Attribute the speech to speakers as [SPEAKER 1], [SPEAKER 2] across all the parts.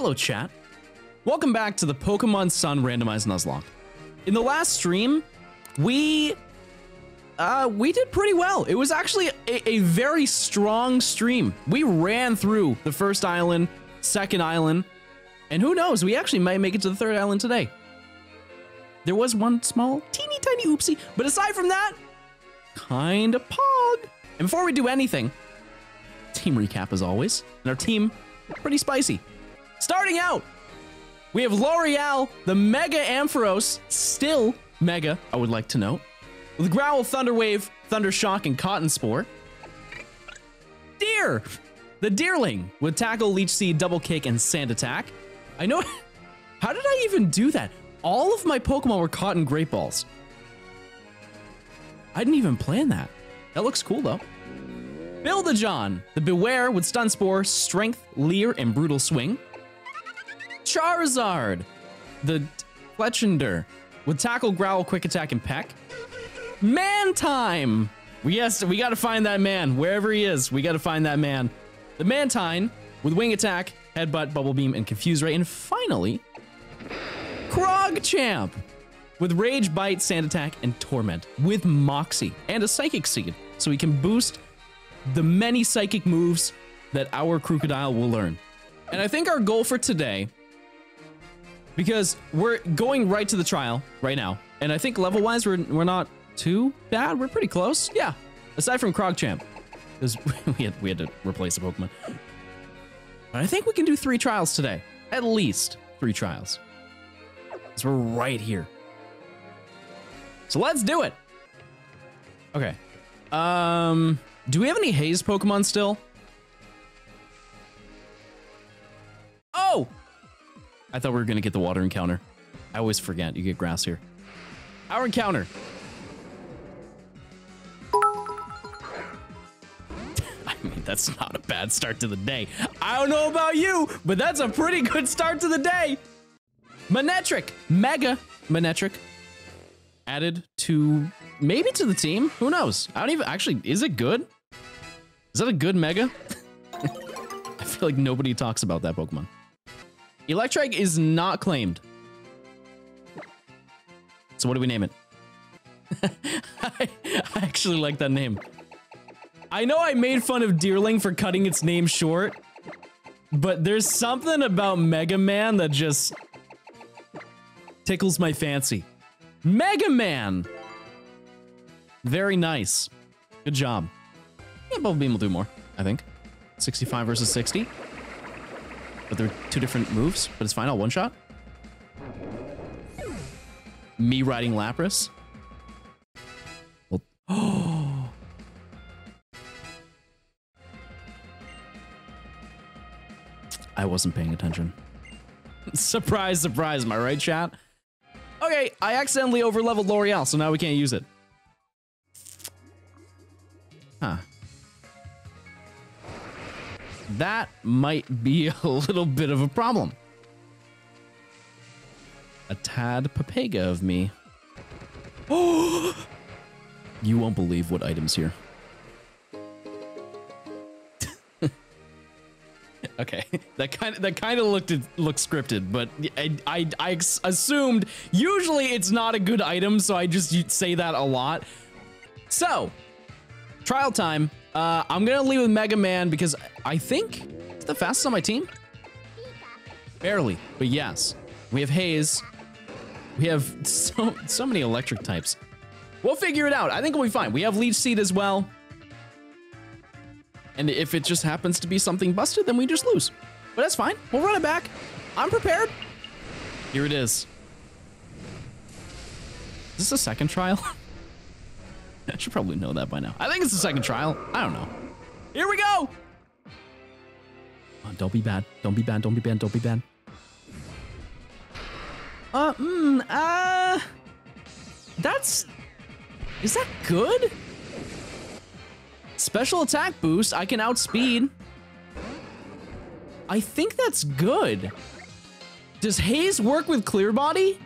[SPEAKER 1] Hello, chat. Welcome back to the Pokemon Sun Randomized Nuzlocke. In the last stream, we uh, we did pretty well. It was actually a, a very strong stream. We ran through the first island, second island, and who knows, we actually might make it to the third island today. There was one small, teeny tiny oopsie, but aside from that, kind of pog. And before we do anything, team recap as always, and our team, pretty spicy. Starting out, we have L'Oreal, the Mega Ampharos, still Mega, I would like to note, with Growl, Thunderwave, Thunder Shock, and Cotton Spore. Deer, the Deerling, with Tackle, Leech Seed, Double Kick, and Sand Attack. I know, how did I even do that? All of my Pokemon were caught in Great Balls. I didn't even plan that. That looks cool though. Build-A-John, the Bewear with Stun Spore, Strength, Leer, and Brutal Swing. Charizard, the Fletchinder with Tackle, Growl, Quick Attack, and Peck. Mantine! Yes, we gotta find that man. Wherever he is, we gotta find that man. The Mantine with Wing Attack, Headbutt, Bubble Beam, and Confuse Ray. And finally, Krogchamp with Rage, Bite, Sand Attack, and Torment with Moxie and a Psychic Seed. So we can boost the many psychic moves that our Crocodile will learn. And I think our goal for today, because we're going right to the trial right now, and I think level-wise we're, we're not too bad. We're pretty close. Yeah, aside from Krogchamp, because we had, we had to replace a Pokemon. But I think we can do three trials today. At least three trials. Because we're right here. So let's do it. Okay. Um, do we have any Haze Pokemon still? I thought we were gonna get the water encounter. I always forget, you get grass here. Our encounter. I mean, that's not a bad start to the day. I don't know about you, but that's a pretty good start to the day. Manectric, Mega Manectric, added to maybe to the team. Who knows? I don't even actually. Is it good? Is that a good Mega? I feel like nobody talks about that Pokemon. Electrike is not claimed. So what do we name it? I, I actually like that name. I know I made fun of Deerling for cutting its name short, but there's something about Mega Man that just tickles my fancy. Mega Man! Very nice. Good job. Yeah, Bubble Beam will do more, I think. 65 versus 60. But they're two different moves, but it's fine. I'll one shot. Me riding Lapras. Well, oh. I wasn't paying attention. surprise, surprise, am I right, chat? Okay, I accidentally overleveled L'Oreal, so now we can't use it. Huh. That might be a little bit of a problem. A tad Pepega of me. Oh! You won't believe what items here. okay, that kind of that kind of looked looked scripted, but I, I I assumed usually it's not a good item, so I just say that a lot. So, trial time. Uh, I'm gonna leave with Mega Man because I think it's the fastest on my team. Barely, but yes. We have Haze. We have so so many electric types. We'll figure it out. I think we'll be fine. We have Leech Seed as well. And if it just happens to be something busted, then we just lose. But that's fine. We'll run it back. I'm prepared. Here it is. Is this a second trial? I should probably know that by now. I think it's the second trial. I don't know. Here we go. Oh, don't be bad. Don't be bad. Don't be bad. Don't be bad. Uh, mm, uh, that's, is that good? Special attack boost. I can outspeed. I think that's good. Does Haze work with Clear Body?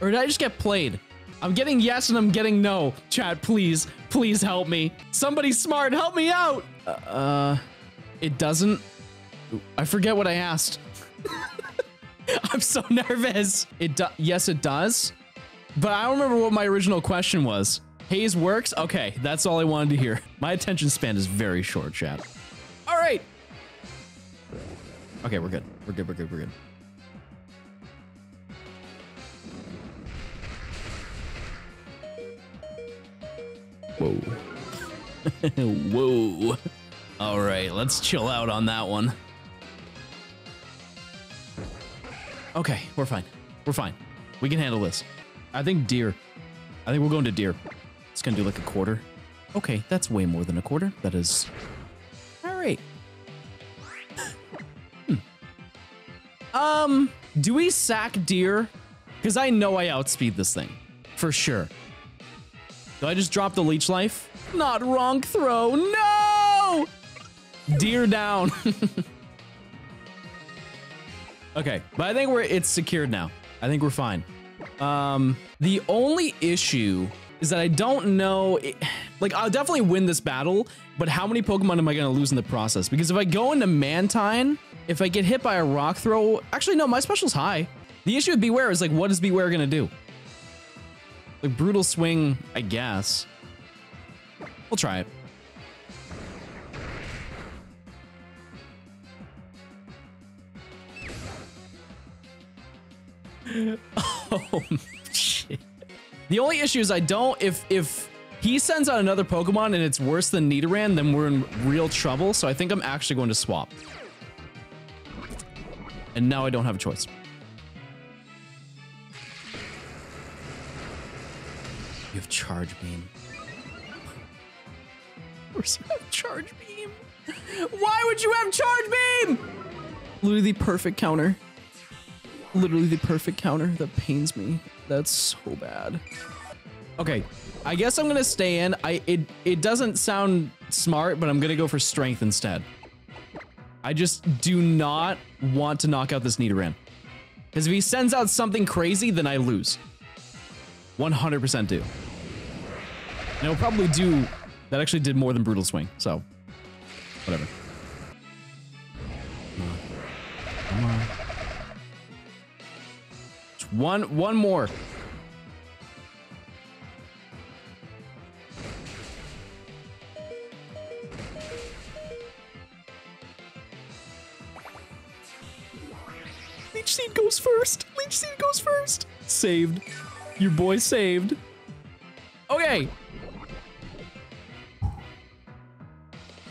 [SPEAKER 1] Or did I just get played? I'm getting yes and I'm getting no. Chat, please, please help me. Somebody smart, help me out. Uh, it doesn't I forget what I asked. I'm so nervous. It do yes, it does. But I don't remember what my original question was. Haze works? Okay, that's all I wanted to hear. My attention span is very short, chat. All right. Okay, we're good. We're good, we're good, we're good. Whoa. Whoa. All right, let's chill out on that one. Okay, we're fine. We're fine. We can handle this. I think deer. I think we're going to deer. It's gonna do like a quarter. Okay, that's way more than a quarter. That is... All right. hmm. Um, do we sack deer? Because I know I outspeed this thing. For sure. Do I just drop the leech life? Not wrong throw. No! Deer down. okay, but I think we're it's secured now. I think we're fine. Um, the only issue is that I don't know. It, like, I'll definitely win this battle, but how many Pokemon am I going to lose in the process? Because if I go into Mantine, if I get hit by a rock throw, actually, no, my special's high. The issue with Bewear is like, what is Bewear going to do? Like, Brutal Swing, I guess. We'll try it. oh, shit. The only issue is I don't, if, if he sends out another Pokemon and it's worse than Nidoran, then we're in real trouble. So I think I'm actually going to swap. And now I don't have a choice. You have Charge Beam. Of course you have Charge Beam. Why would you have Charge Beam? Literally the perfect counter. Literally the perfect counter. That pains me. That's so bad. Okay, I guess I'm gonna stay in. I it it doesn't sound smart, but I'm gonna go for strength instead. I just do not want to knock out this Nidoran. Because if he sends out something crazy, then I lose. 100% do. And it'll probably do... That actually did more than Brutal Swing, so... Whatever. Come on. One, one more. Leech Seed goes first. Leech Seed goes first. Saved. Your boy saved. Okay.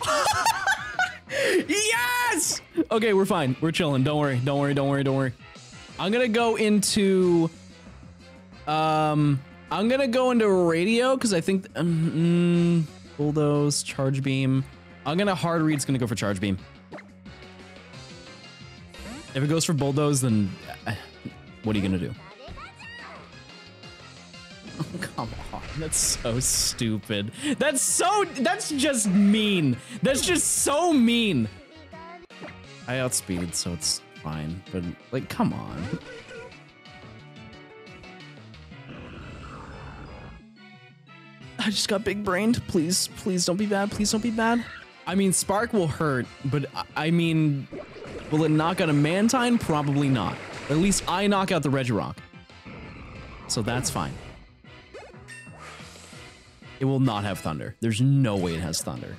[SPEAKER 1] yes! Okay, we're fine. We're chilling. Don't worry. Don't worry. Don't worry. Don't worry. I'm gonna go into... Um, I'm gonna go into radio because I think... Um, mm, bulldoze, charge beam. I'm gonna hard read's gonna go for charge beam. If it goes for bulldoze, then uh, what are you gonna do? That's so stupid. That's so, that's just mean. That's just so mean. I outspeed, so it's fine, but like, come on. I just got big brained. Please, please don't be bad. Please don't be bad. I mean, Spark will hurt, but I mean, Will it knock out a Mantine? Probably not. At least I knock out the Regirock. So that's fine. It will not have Thunder. There's no way it has Thunder.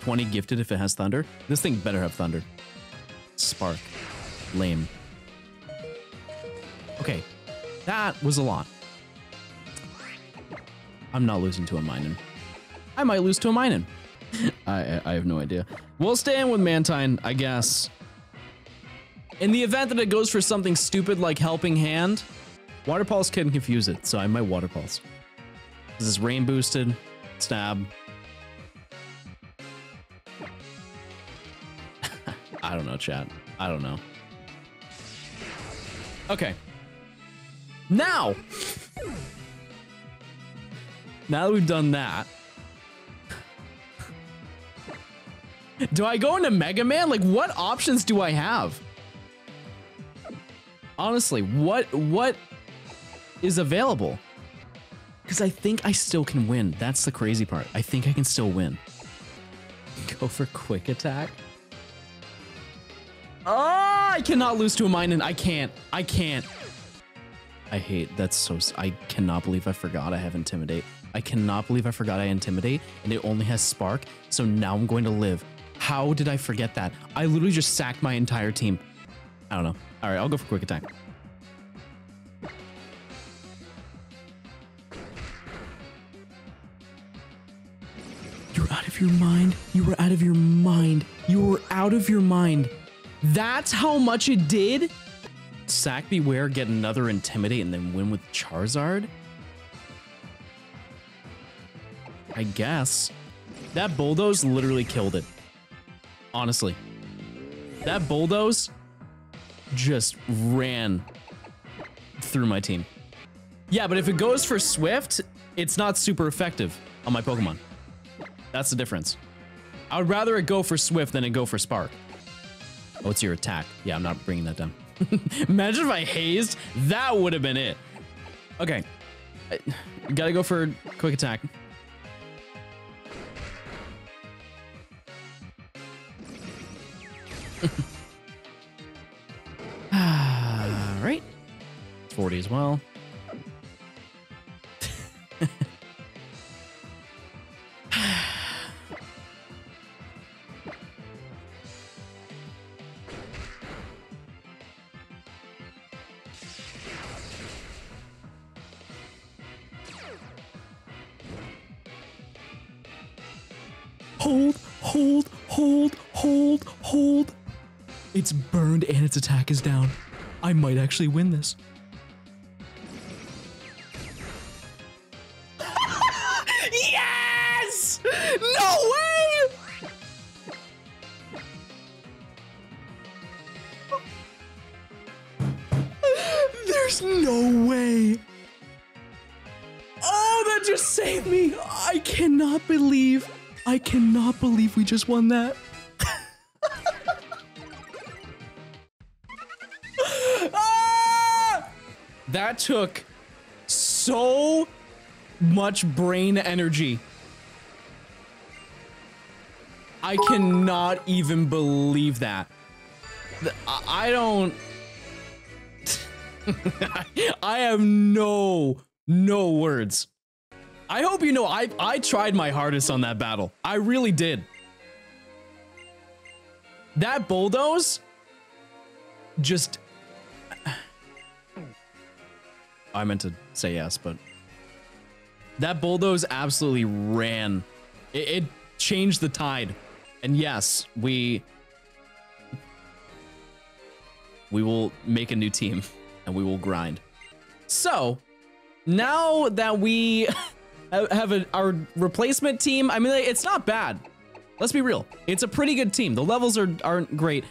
[SPEAKER 1] 20 gifted if it has Thunder. This thing better have Thunder. Spark. Lame. Okay. That was a lot. I'm not losing to a Minun. I might lose to a Minun. I, I have no idea. We'll stay in with Mantine, I guess. In the event that it goes for something stupid like Helping Hand, Water Pulse can confuse it, so I might Water Pulse. This is rain boosted. Stab. I don't know, chat. I don't know. Okay. Now! Now that we've done that, do I go into Mega Man? Like, what options do I have? Honestly, what what is available? Because I think I still can win. That's the crazy part. I think I can still win. Go for quick attack. Oh, I cannot lose to a Minun I can't. I can't. I hate that's so I cannot believe I forgot I have intimidate. I cannot believe I forgot I intimidate and it only has spark. So now I'm going to live. How did I forget that? I literally just sacked my entire team. I don't know. All right, I'll go for quick attack. Of your mind. You were out of your mind. You were out of your mind. That's how much it did? Sack Bewear, get another Intimidate, and then win with Charizard? I guess. That Bulldoze literally killed it. Honestly. That Bulldoze just ran through my team. Yeah, but if it goes for Swift, it's not super effective on my Pokemon. That's the difference. I would rather it go for Swift than it go for Spark. Oh, it's your attack. Yeah, I'm not bringing that down. Imagine if I hazed. That would have been it. Okay. I, gotta go for quick attack. All right. 40 as well. Hold, hold, hold, hold, hold. It's burned and its attack is down. I might actually win this. Just won that. That took so much brain energy. I cannot even believe that. I I don't. I have no, no words. I hope you know I I tried my hardest on that battle. I really did. That bulldoze just I meant to say yes, but that bulldoze absolutely ran. It, it changed the tide. And yes, we we will make a new team and we will grind. So, now that we have a, our replacement team, I mean, it's not bad. Let's be real. It's a pretty good team. The levels are, aren't great.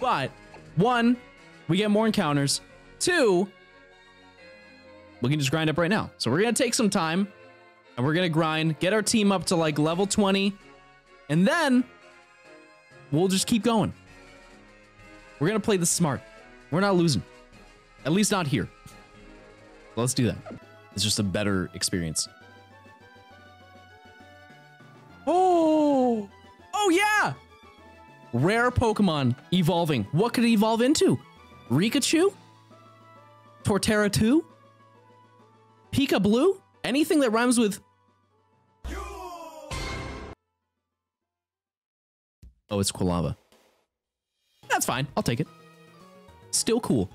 [SPEAKER 1] But, one, we get more encounters. Two, we can just grind up right now. So we're going to take some time and we're going to grind, get our team up to like level 20, and then we'll just keep going. We're going to play this smart. We're not losing. At least not here. Let's do that. It's just a better experience. Rare Pokemon evolving. What could it evolve into? Rikachu? Torterra 2? Pika Blue? Anything that rhymes with... Oh, it's Quilava. That's fine. I'll take it. Still cool.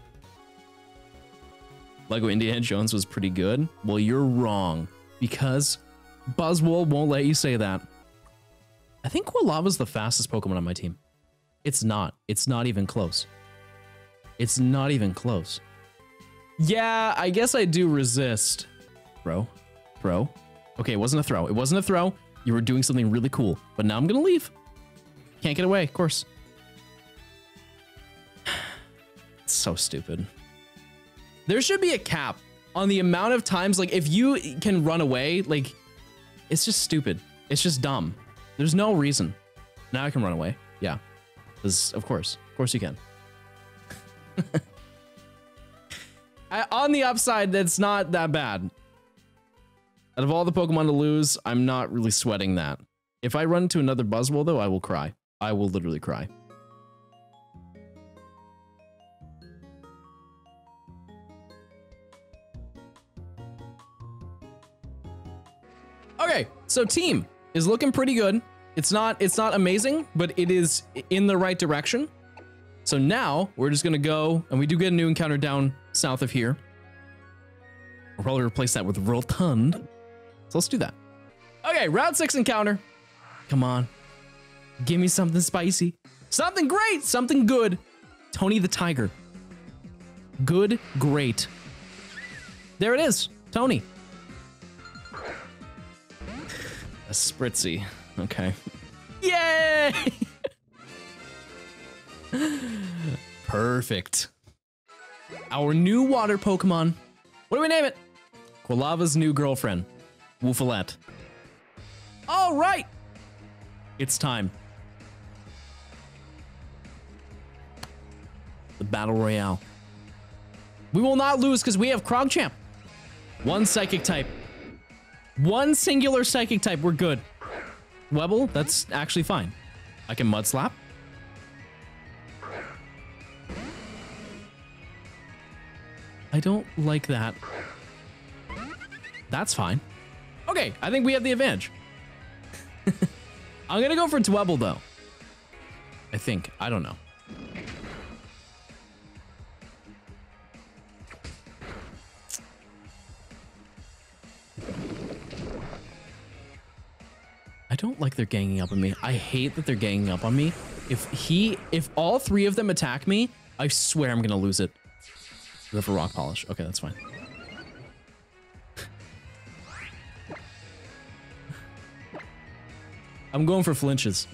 [SPEAKER 1] Lego Indiana Jones was pretty good. Well, you're wrong because Buzzwole won't let you say that. I think Quilava's the fastest Pokemon on my team. It's not. It's not even close. It's not even close. Yeah, I guess I do resist. Throw. Throw. Okay, it wasn't a throw. It wasn't a throw. You were doing something really cool. But now I'm going to leave. Can't get away, of course. It's so stupid. There should be a cap on the amount of times, like, if you can run away, like, it's just stupid. It's just dumb. There's no reason. Now I can run away. Yeah. Because, of course, of course you can. I, on the upside, that's not that bad. Out of all the Pokemon to lose, I'm not really sweating that. If I run into another Buzzwole, though, I will cry. I will literally cry. Okay, so team is looking pretty good. It's not it's not amazing, but it is in the right direction. So now we're just gonna go, and we do get a new encounter down south of here. We'll probably replace that with Rotund. So let's do that. Okay, round six encounter. Come on. Give me something spicy. Something great, something good. Tony the Tiger. Good, great. There it is, Tony. A Spritzee. Okay. Yay! Perfect. Our new water Pokemon. What do we name it? Quilava's new girlfriend, Woofalette. All right. It's time. The Battle Royale. We will not lose because we have Krogchamp. One Psychic type. One singular Psychic type. We're good. Dwebble, that's actually fine. I can Mud Slap. I don't like that. That's fine. Okay, I think we have the advantage. I'm gonna go for Dwebble though. I think. I don't know. They're ganging up on me. I hate that they're ganging up on me. If he, if all three of them attack me, I swear I'm gonna lose it. Go for rock polish. Okay, that's fine. I'm going for flinches.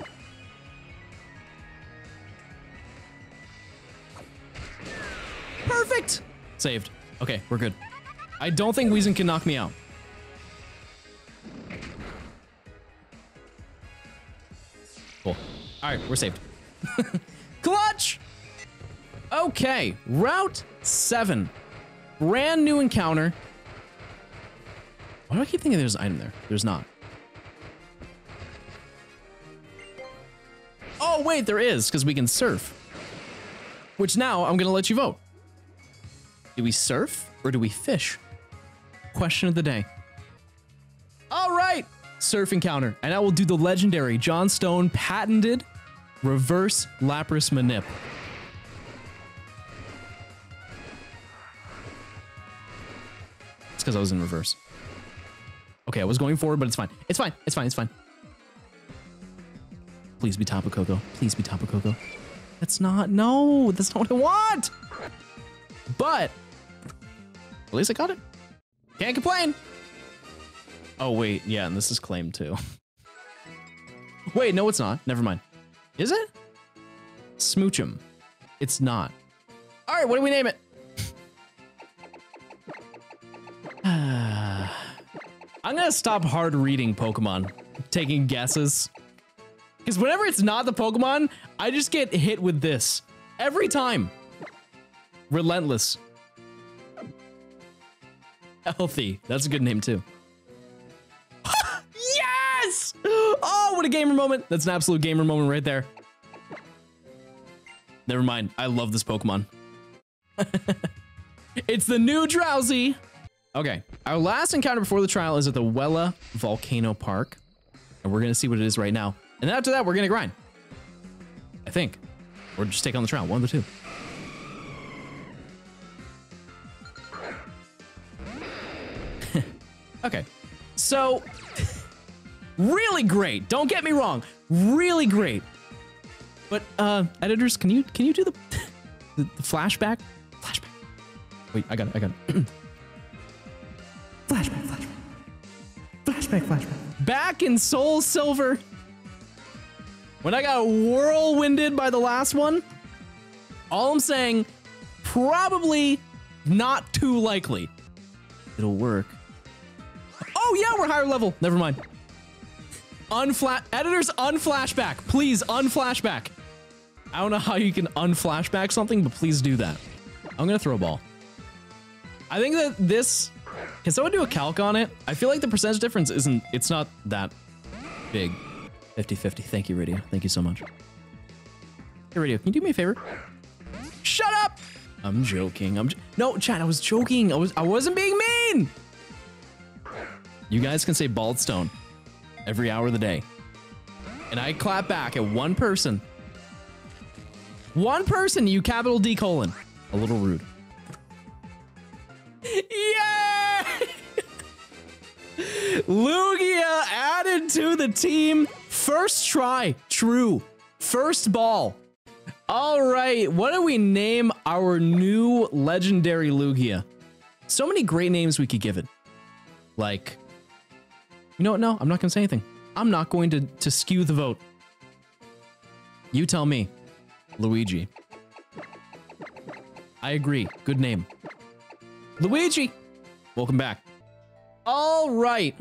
[SPEAKER 1] Perfect! Saved. Okay, we're good. I don't think Weezing can knock me out. Cool. All right, we're saved. Clutch! Okay, Route 7. Brand new encounter. Why do I keep thinking there's an item there? There's not. Oh, wait, there is, because we can surf. Which now I'm going to let you vote. Do we surf or do we fish? Question of the day. Surf encounter. And I will do the legendary Johnstone patented reverse Lapras Manip. It's because I was in reverse. Okay, I was going forward, but it's fine. It's fine. It's fine. It's fine. Please be Tapu Koko. Please be Tapu Koko. That's not. No, that's not what I want. But at least I got it. Can't complain. Oh, wait. Yeah, and this is claimed too. wait, no, it's not. Never mind. Is it? Smoochum. It's not. All right, what do we name it? I'm gonna stop hard reading Pokemon, taking guesses. Because whenever it's not the Pokemon, I just get hit with this. Every time. Relentless. Healthy. That's a good name too. Yes! Oh, what a gamer moment. That's an absolute gamer moment right there. Never mind. I love this Pokemon. it's the new Drowsy. Okay, our last encounter before the trial is at the Wela Volcano Park. And we're gonna see what it is right now. And after that, we're gonna grind. I think. Or just take on the trial, one of the two. okay, so really great. Don't get me wrong, really great. But uh, editors, can you can you do the the, the flashback? Flashback. Wait, I got it. I got it.
[SPEAKER 2] Flashback, flashback. Flashback, flashback.
[SPEAKER 1] Back in Soul Silver. When I got whirlwinded by the last one, all I'm saying, probably not too likely. It'll work. Oh yeah, we're higher level. Never mind. Unflat editors unflashback. Please unflashback. I don't know how you can unflashback something, but please do that. I'm gonna throw a ball. I think that this can someone do a calc on it? I feel like the percentage difference isn't, it's not that big. 50-50. Thank you, Radio. Thank you so much. Hey, Radio, can you do me a favor? Shut up! I'm joking. I'm no, Chad. I was joking. I was. I wasn't being mean. You guys can say Baldstone. Every hour of the day. And I clap back at one person. One person, you capital D colon. A little rude. Yay! Lugia added to the team. First try. True. First ball. All right. What do we name our new legendary Lugia? So many great names we could give it. Like, you know what? No, I'm not going to say anything. I'm not going to, to skew the vote. You tell me. Luigi. I agree. Good name. Luigi! Welcome back. All right.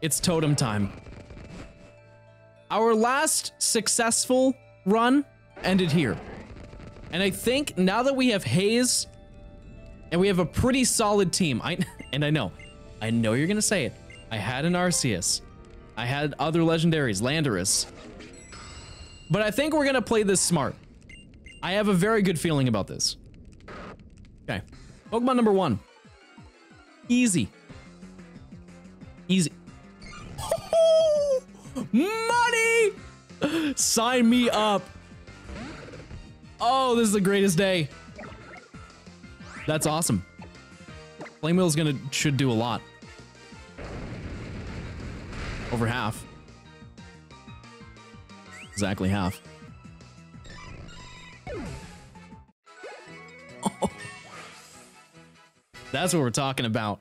[SPEAKER 1] It's totem time. Our last successful run ended here. And I think now that we have Haze and we have a pretty solid team, I and I know, I know you're gonna say it. I had an Arceus. I had other legendaries, Landorus. But I think we're gonna play this smart. I have a very good feeling about this. Okay. Pokemon number one. Easy. Easy. Money! Sign me up. Oh, this is the greatest day. That's awesome. Flame Wheel's gonna should do a lot. Over half. Exactly half. That's what we're talking about.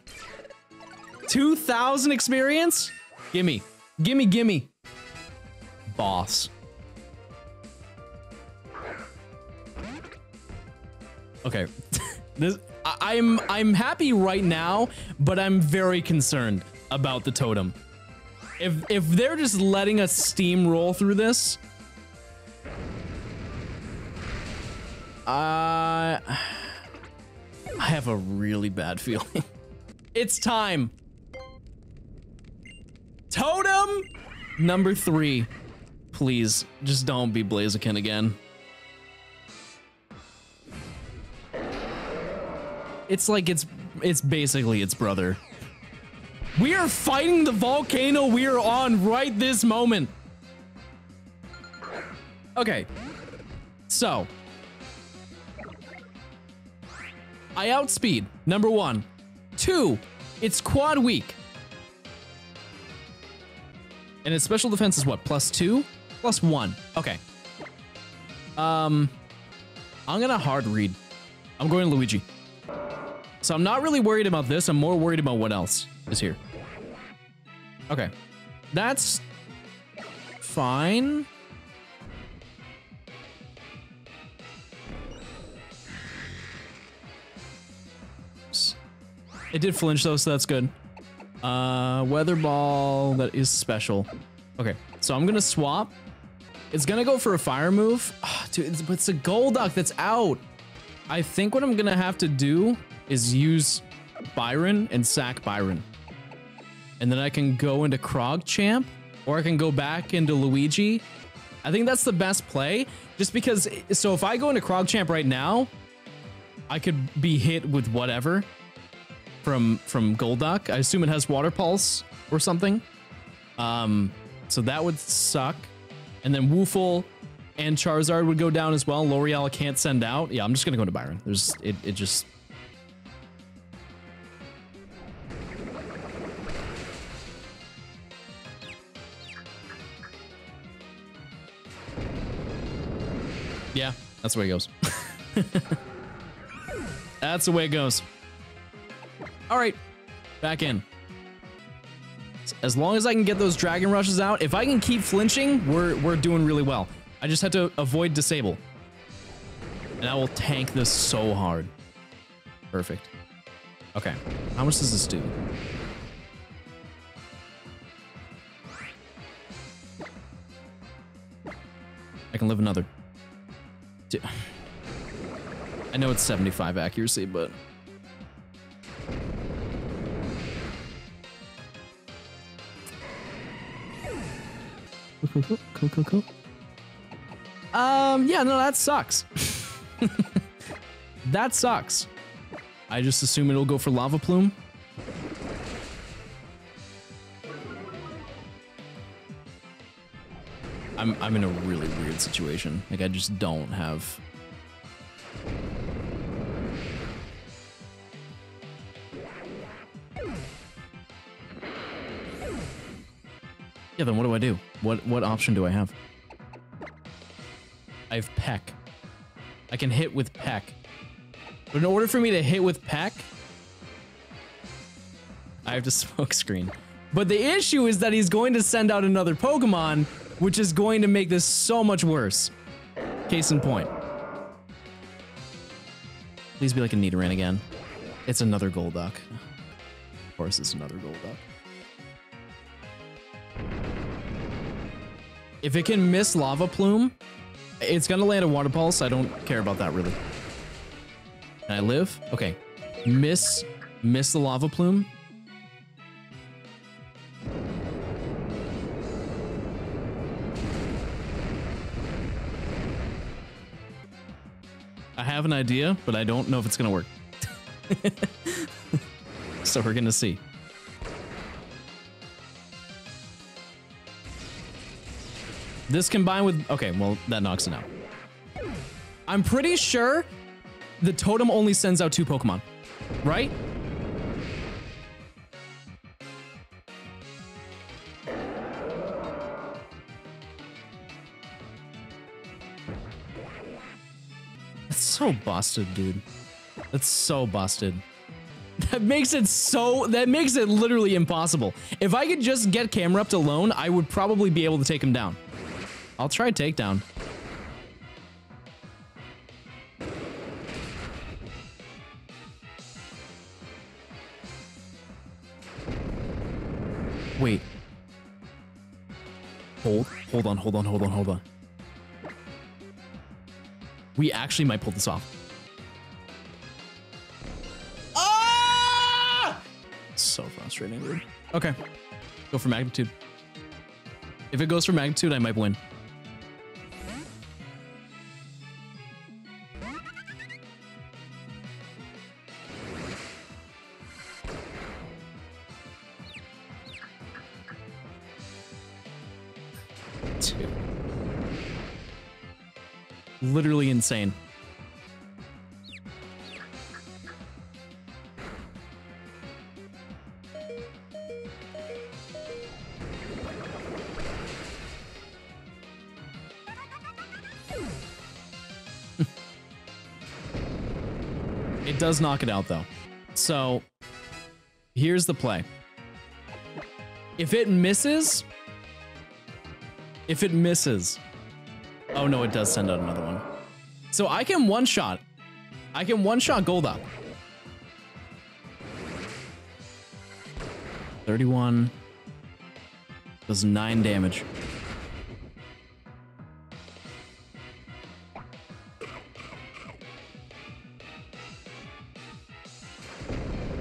[SPEAKER 1] 2,000 experience? Gimme. Gimme, gimme. Boss. Okay. this I- I'm I'm happy right now, but I'm very concerned about the totem. If if they're just letting us steamroll through this, uh I have a really bad feeling. it's time. Totem number three. Please, just don't be Blaziken again. It's like it's it's basically its brother. We are fighting the volcano we are on right this moment. Okay. So, I outspeed, number one. Two, it's quad weak. And its special defense is what, plus two? Plus one. Okay. Um, I'm gonna hard read. I'm going Luigi. So I'm not really worried about this. I'm more worried about what else is here. Okay. That's fine. It did flinch though, so that's good. Uh, weather ball, that is special. Okay, so I'm gonna swap. It's gonna go for a fire move. Oh, dude, it's, but it's a Golduck that's out. I think what I'm gonna have to do is use Byron and sack Byron. And then I can go into Krog Champ, or I can go back into Luigi. I think that's the best play, just because, so if I go into Krog Champ right now, I could be hit with whatever from from Golduck. I assume it has Water Pulse or something. Um, so that would suck. And then Woofle and Charizard would go down as well. L'Oreal can't send out. Yeah, I'm just gonna go to Byron. There's it. It just. Yeah, that's the way it goes. that's the way it goes. All right, back in. As long as I can get those dragon rushes out, if I can keep flinching, we're we're doing really well. I just have to avoid disable. And I will tank this so hard. Perfect. Okay, how much does this do? I can live another. Dude. I know it's 75 accuracy, but Cool, cool, cool, cool, cool. Um, yeah, no, that sucks. that sucks. I just assume it'll go for Lava Plume. I'm I'm in a really weird situation. Like I just don't have Yeah, then what do I do? What what option do I have? I have peck. I can hit with peck. But in order for me to hit with peck, I have to smoke screen. But the issue is that he's going to send out another Pokemon, which is going to make this so much worse. Case in point. Please be like a Nidoran again. It's another Golduck. Of course it's another Golduck. If it can miss Lava Plume, it's gonna land a Water Pulse. I don't care about that really. Can I live? Okay. Miss, miss the Lava Plume. Have an idea, but I don't know if it's gonna work. so we're gonna see. This combined with... Okay, well, that knocks it out. I'm pretty sure the totem only sends out two Pokemon, right? So busted, dude. That's so busted. That makes it so, that makes it literally impossible. If I could just get Camerupt alone, I would probably be able to take him down. I'll try takedown. Wait. Hold, hold on, hold on, hold on, hold on. We actually might pull this off. Ah! So frustrating, dude. Okay. Go for magnitude. If it goes for magnitude, I might win. Literally insane. it does knock it out though. So here's the play. If it misses, if it misses, oh no, it does send out another one. So I can one shot. I can one shot Golduck. 31 does nine damage.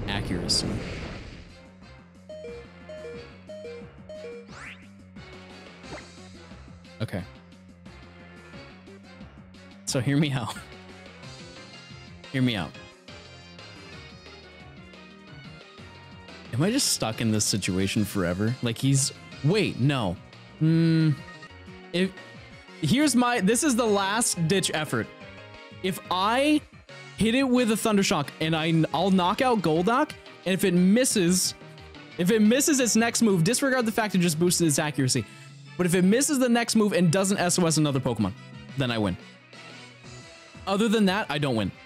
[SPEAKER 1] Accuracy. Okay. So hear me out. Hear me out. Am I just stuck in this situation forever? Like he's wait, no. Hmm. If here's my this is the last ditch effort. If I hit it with a thundershock and I I'll knock out Golduck, and if it misses, if it misses its next move, disregard the fact it just boosted its accuracy. But if it misses the next move and doesn't SOS another Pokemon, then I win. Other than that, I don't win.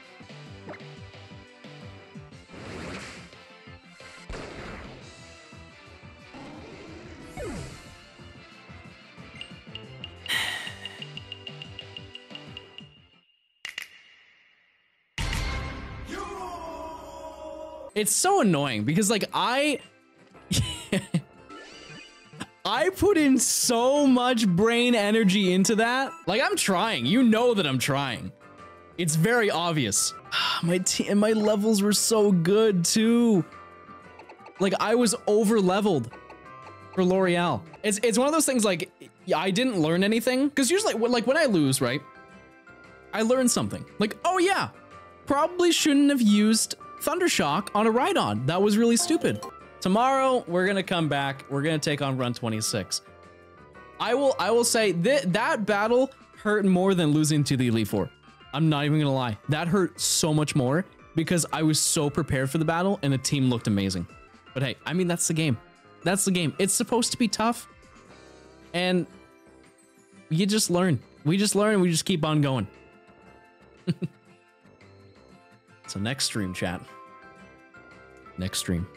[SPEAKER 1] It's so annoying because like I I put in so much brain energy into that. Like I'm trying. You know that I'm trying. It's very obvious. Ah, my team my levels were so good too. Like I was over leveled for L'Oreal. It's it's one of those things like I didn't learn anything because usually like when I lose, right? I learn something. Like, oh yeah, probably shouldn't have used Thundershock on a Rhydon. That was really stupid. Tomorrow, we're gonna come back. We're gonna take on Run 26. I will I will say that that battle hurt more than losing to the Elite Four. I'm not even gonna lie. That hurt so much more because I was so prepared for the battle and the team looked amazing. But hey, I mean that's the game. That's the game. It's supposed to be tough. And you just learn. We just learn and we just keep on going. so next stream chat. Next stream.